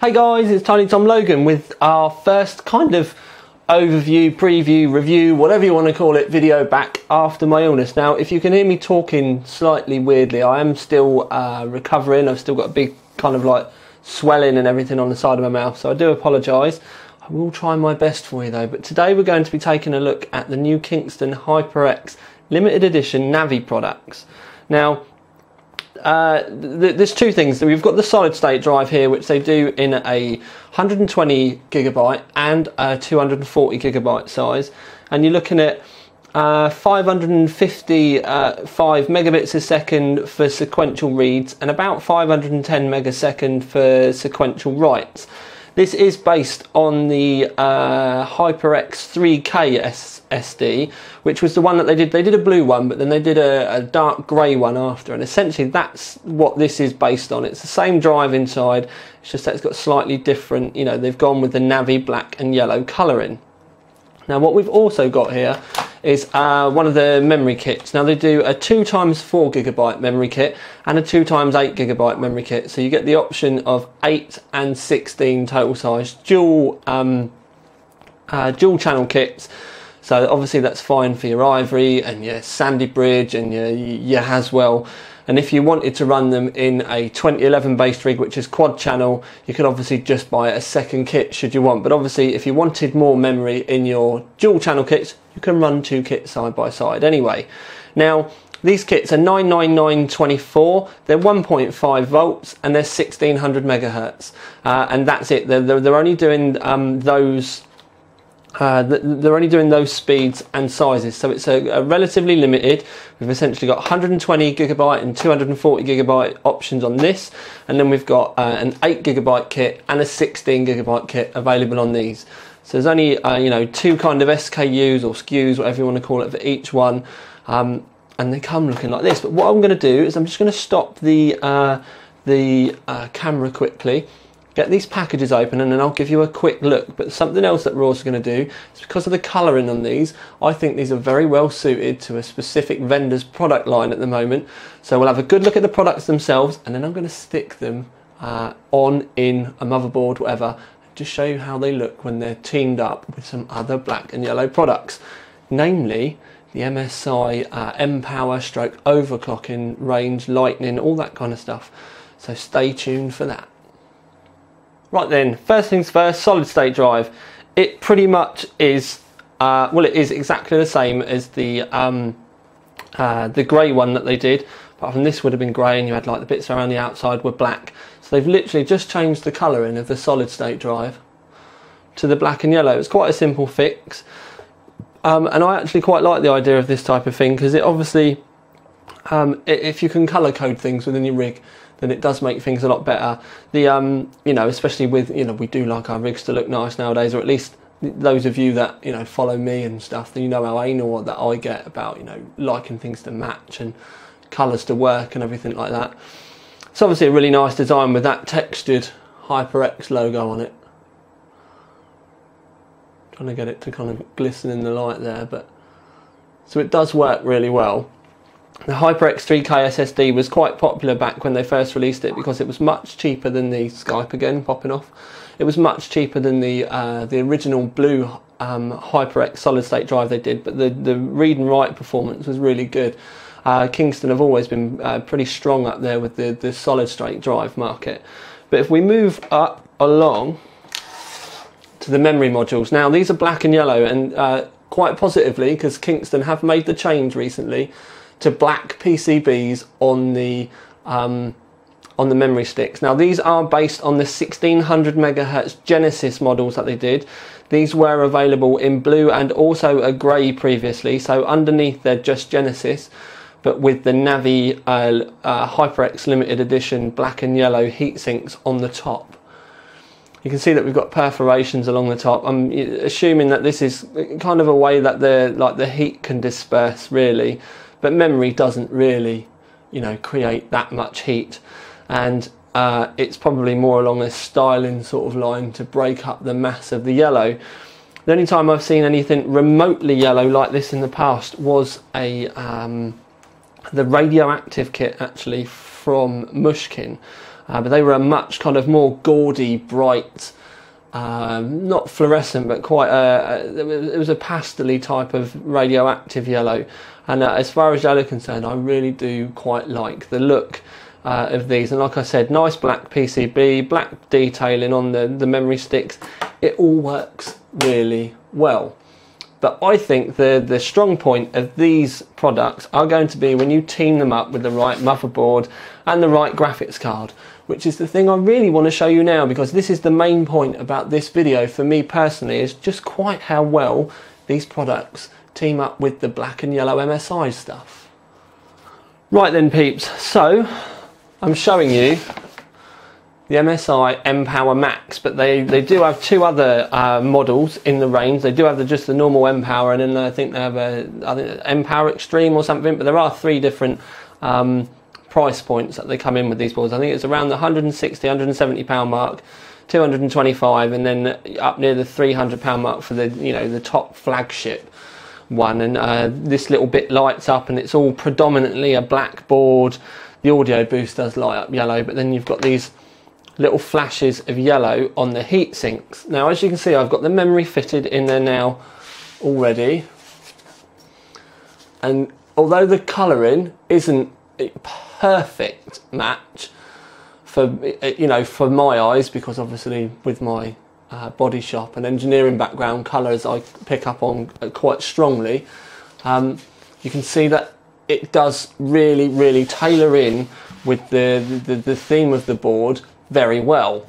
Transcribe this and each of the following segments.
Hey guys, it's Tiny Tom Logan with our first kind of overview, preview, review, whatever you want to call it, video back after my illness. Now, if you can hear me talking slightly weirdly, I am still uh, recovering. I've still got a big kind of like swelling and everything on the side of my mouth, so I do apologise. I will try my best for you though. But today we're going to be taking a look at the new Kingston HyperX limited edition Navi products. Now, uh, th there's two things. We've got the solid state drive here, which they do in a 120 gigabyte and a 240 gigabyte size, and you're looking at uh, 555 uh, megabits a second for sequential reads and about 510 megasecond for sequential writes. This is based on the uh, HyperX 3K SSD, which was the one that they did. They did a blue one, but then they did a, a dark grey one after, and essentially that's what this is based on. It's the same drive inside, it's just that it's got slightly different, you know, they've gone with the Navi black and yellow colouring. Now what we've also got here is uh, one of the memory kits. Now they do a 2 times 4 gigabyte memory kit and a 2 times 8 gigabyte memory kit. So you get the option of 8 and 16 total size dual um, uh, dual channel kits. So obviously that's fine for your Ivy and your Sandy Bridge and your, your Haswell and if you wanted to run them in a 2011 based rig, which is quad channel, you could obviously just buy a second kit should you want. But obviously, if you wanted more memory in your dual channel kits, you can run two kits side by side anyway. Now, these kits are 99924, they're 1.5 volts and they're 1600 megahertz. Uh, and that's it, they're, they're, only doing um, those uh, they're only doing those speeds and sizes, so it's a, a, relatively limited. We've essentially got 120 gigabyte and 240 gigabyte options on this, and then we've got uh, an 8 gigabyte kit and a 16 gigabyte kit available on these. So there's only uh, you know two kind of SKUs or SKUs, whatever you want to call it, for each one, um, and they come looking like this. But what I'm going to do is I'm just going to stop the uh, the uh, camera quickly get these packages open and then I'll give you a quick look. But something else that also going to do is because of the colouring on these, I think these are very well suited to a specific vendor's product line at the moment. So we'll have a good look at the products themselves and then I'm going to stick them uh, on in a motherboard, whatever, to show you how they look when they're teamed up with some other black and yellow products. Namely, the MSI uh, M-Power stroke overclocking, range, lightning, all that kind of stuff. So stay tuned for that. Right then, first things first, solid state drive. It pretty much is, uh, well it is exactly the same as the um, uh, the grey one that they did, apart from this would have been grey and you had like the bits around the outside were black. So they've literally just changed the colouring of the solid state drive to the black and yellow. It's quite a simple fix. Um, and I actually quite like the idea of this type of thing because it obviously, um, if you can colour code things within your rig, then it does make things a lot better. The um, you know, especially with you know, we do like our rigs to look nice nowadays, or at least those of you that you know follow me and stuff, then you know how anal that I get about you know liking things to match and colours to work and everything like that. It's obviously a really nice design with that textured HyperX logo on it. Trying to get it to kind of glisten in the light there, but so it does work really well. The HyperX 3K SSD was quite popular back when they first released it because it was much cheaper than the Skype again popping off. It was much cheaper than the uh, the original blue um, HyperX solid state drive they did, but the, the read and write performance was really good. Uh, Kingston have always been uh, pretty strong up there with the, the solid state drive market. But if we move up along to the memory modules, now these are black and yellow and uh, quite positively because Kingston have made the change recently to black PCBs on the um, on the memory sticks. Now these are based on the 1600 megahertz Genesis models that they did. These were available in blue and also a grey previously, so underneath they're just Genesis, but with the Navi uh, uh, HyperX limited edition black and yellow heat sinks on the top. You can see that we've got perforations along the top. I'm assuming that this is kind of a way that the like the heat can disperse really but memory doesn't really, you know, create that much heat, and uh, it's probably more along a styling sort of line to break up the mass of the yellow. The only time I've seen anything remotely yellow like this in the past was a um, the radioactive kit actually from Mushkin. uh, but they were a much kind of more gaudy, bright, um, not fluorescent, but quite a, a, it was a pastely type of radioactive yellow. And uh, as far as yellow concerned, I really do quite like the look uh, of these. And like I said, nice black PCB, black detailing on the, the memory sticks. It all works really well. But I think the, the strong point of these products are going to be when you team them up with the right motherboard and the right graphics card, which is the thing I really want to show you now because this is the main point about this video for me personally is just quite how well these products team up with the black and yellow MSI stuff. Right then peeps, so I'm showing you the MSI M-Power Max, but they, they do have two other uh, models in the range. They do have the, just the normal M-Power, and then I think they have a M-Power Extreme or something, but there are three different um, price points that they come in with these boards. I think it's around the 160, 170 pound mark, 225, and then up near the 300 pound mark for the, you know, the top flagship one. And uh, this little bit lights up, and it's all predominantly a black board. The audio boost does light up yellow, but then you've got these little flashes of yellow on the heat sinks. Now as you can see I've got the memory fitted in there now already and although the colouring isn't a perfect match for you know for my eyes because obviously with my uh, body shop and engineering background colours I pick up on quite strongly um, you can see that it does really really tailor in with the, the, the theme of the board very well.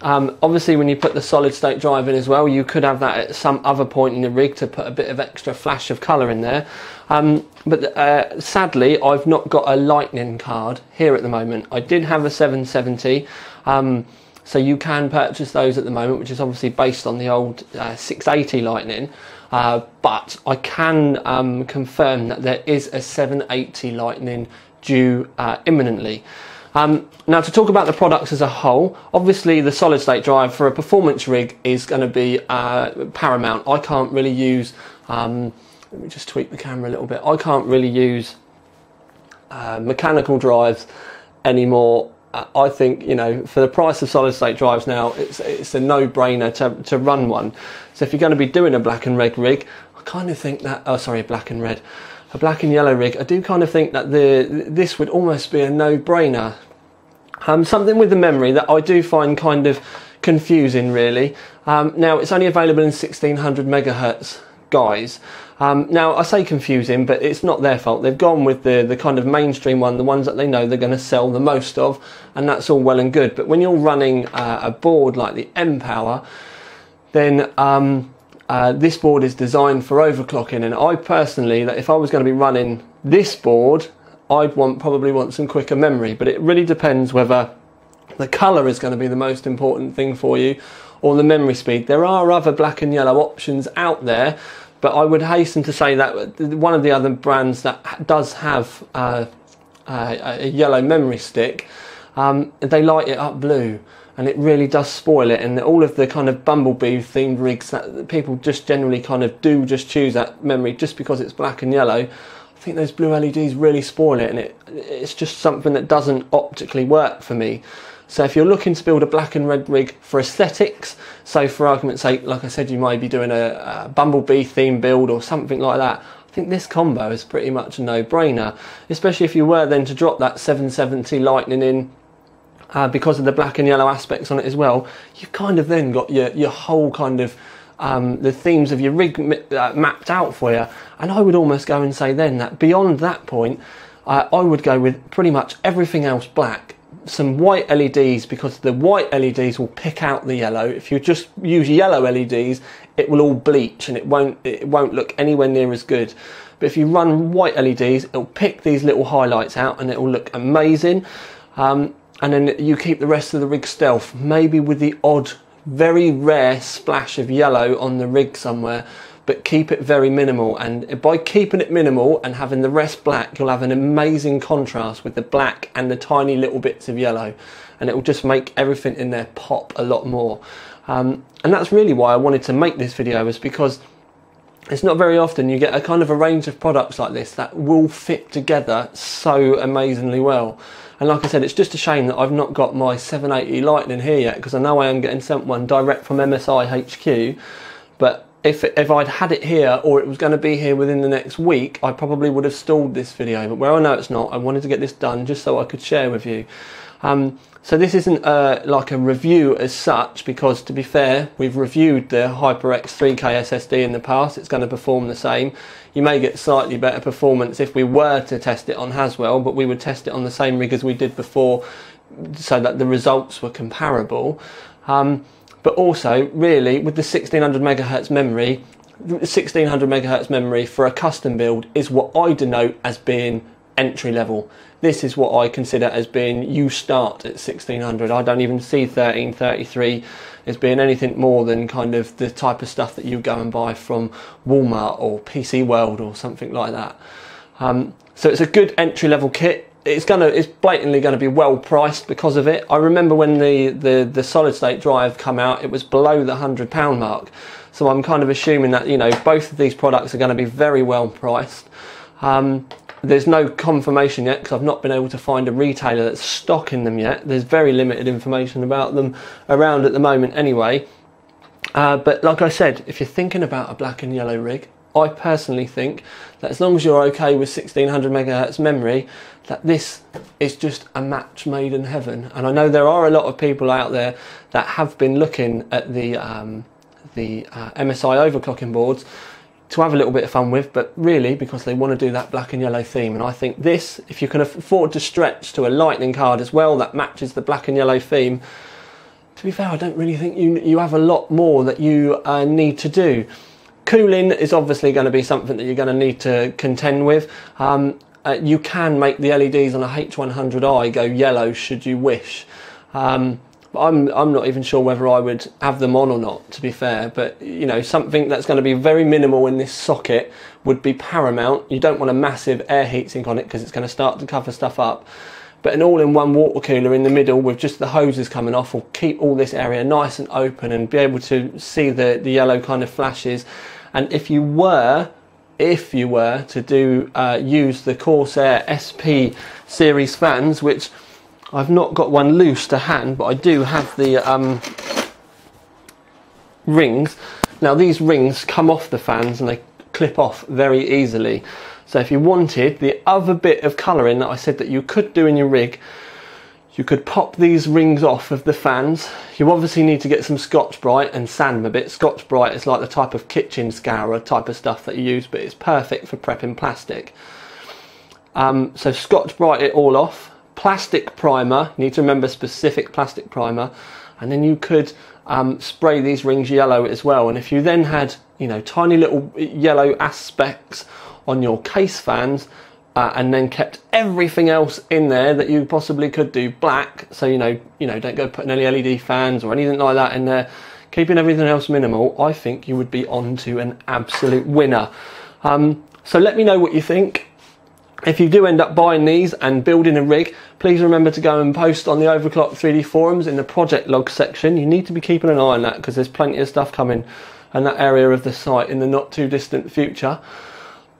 Um, obviously, when you put the solid state drive in as well, you could have that at some other point in the rig to put a bit of extra flash of colour in there. Um, but uh, sadly, I've not got a lightning card here at the moment. I did have a 770, um, so you can purchase those at the moment, which is obviously based on the old uh, 680 lightning. Uh, but I can um, confirm that there is a 780 lightning due uh, imminently. Um, now to talk about the products as a whole, obviously the solid state drive for a performance rig is going to be uh, paramount. I can't really use, um, let me just tweak the camera a little bit, I can't really use uh, mechanical drives anymore. I think, you know, for the price of solid state drives now, it's, it's a no-brainer to, to run one. So if you're going to be doing a black and red rig, I kind of think that, oh sorry, black and red, a black and yellow rig, I do kind of think that the this would almost be a no-brainer. Um, something with the memory that I do find kind of confusing really. Um, now it's only available in 1600 megahertz guys. Um, now I say confusing, but it's not their fault. They've gone with the the kind of mainstream one, the ones that they know they're going to sell the most of, and that's all well and good. But when you're running uh, a board like the M Power, then um, uh, this board is designed for overclocking and I personally that if I was going to be running this board I'd want probably want some quicker memory but it really depends whether the colour is going to be the most important thing for you or the memory speed there are other black and yellow options out there but I would hasten to say that one of the other brands that does have uh, a yellow memory stick um, they light it up blue and it really does spoil it. And all of the kind of bumblebee themed rigs that people just generally kind of do just choose that memory just because it's black and yellow. I think those blue LEDs really spoil it, and it it's just something that doesn't optically work for me. So if you're looking to build a black and red rig for aesthetics, so for argument's sake, like I said, you might be doing a, a bumblebee theme build or something like that. I think this combo is pretty much a no-brainer, especially if you were then to drop that 770 Lightning in uh, because of the black and yellow aspects on it as well, you've kind of then got your, your whole kind of um, the themes of your rig uh, mapped out for you. And I would almost go and say then that beyond that point, uh, I would go with pretty much everything else black. Some white LEDs because the white LEDs will pick out the yellow. If you just use yellow LEDs, it will all bleach and it won't it won't look anywhere near as good. But if you run white LEDs, it'll pick these little highlights out and it will look amazing. Um, and then you keep the rest of the rig stealth, maybe with the odd, very rare splash of yellow on the rig somewhere, but keep it very minimal. And by keeping it minimal and having the rest black, you'll have an amazing contrast with the black and the tiny little bits of yellow. And it will just make everything in there pop a lot more. Um, and that's really why I wanted to make this video, is because it's not very often you get a kind of a range of products like this that will fit together so amazingly well. And like I said, it's just a shame that I've not got my 780 Lightning here yet because I know I am getting sent one direct from MSI HQ. But if, if I'd had it here or it was going to be here within the next week, I probably would have stalled this video. But where I know it's not, I wanted to get this done just so I could share with you. Um, so this isn't uh, like a review as such because to be fair, we've reviewed the HyperX 3K SSD in the past. It's going to perform the same. You may get slightly better performance if we were to test it on Haswell, but we would test it on the same rig as we did before so that the results were comparable. Um, but also, really, with the 1600 megahertz memory, 1600 megahertz memory for a custom build is what I denote as being entry level. This is what I consider as being you start at 1600. I don't even see 1333 as being anything more than kind of the type of stuff that you go and buy from Walmart or PC World or something like that. Um, so it's a good entry level kit. It's gonna, it's blatantly going to be well priced because of it. I remember when the, the, the solid state drive come out, it was below the hundred pound mark. So I'm kind of assuming that you know both of these products are going to be very well priced. Um, there's no confirmation yet because I've not been able to find a retailer that's stocking them yet. There's very limited information about them around at the moment anyway. Uh, but like I said, if you're thinking about a black and yellow rig, I personally think that as long as you're okay with 1600 megahertz memory, that this is just a match made in heaven. And I know there are a lot of people out there that have been looking at the um, the uh, MSI overclocking boards to have a little bit of fun with, but really because they want to do that black and yellow theme. And I think this, if you can afford to stretch to a lightning card as well that matches the black and yellow theme, to be fair, I don't really think you, you have a lot more that you uh, need to do. Cooling is obviously going to be something that you're going to need to contend with. Um, uh, you can make the LEDs on a H100i go yellow should you wish. Um, I'm I'm not even sure whether I would have them on or not. To be fair, but you know something that's going to be very minimal in this socket would be paramount. You don't want a massive air heatsink on it because it's going to start to cover stuff up. But an all-in-one water cooler in the middle with just the hoses coming off will keep all this area nice and open and be able to see the the yellow kind of flashes. And if you were if you were to do uh, use the Corsair SP series fans, which I've not got one loose to hand, but I do have the um, rings. Now these rings come off the fans and they clip off very easily. So if you wanted the other bit of colouring that I said that you could do in your rig, you could pop these rings off of the fans. You obviously need to get some Scotch-Brite and sand them a bit. Scotch-Brite is like the type of kitchen scourer type of stuff that you use, but it's perfect for prepping plastic. Um, so Scotch-Brite it all off plastic primer. You need to remember specific plastic primer. And then you could um, spray these rings yellow as well. And if you then had, you know, tiny little yellow aspects on your case fans, uh, and then kept everything else in there that you possibly could do black. So you know, you know, don't go putting any LED fans or anything like that in there. Keeping everything else minimal, I think you would be on to an absolute winner. Um, so let me know what you think. If you do end up buying these and building a rig, please remember to go and post on the Overclock 3D forums in the project log section. You need to be keeping an eye on that because there's plenty of stuff coming in that area of the site in the not too distant future.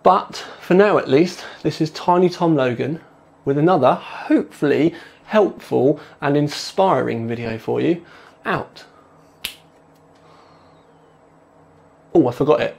But for now at least, this is Tiny Tom Logan with another hopefully helpful and inspiring video for you out. Oh, I forgot it.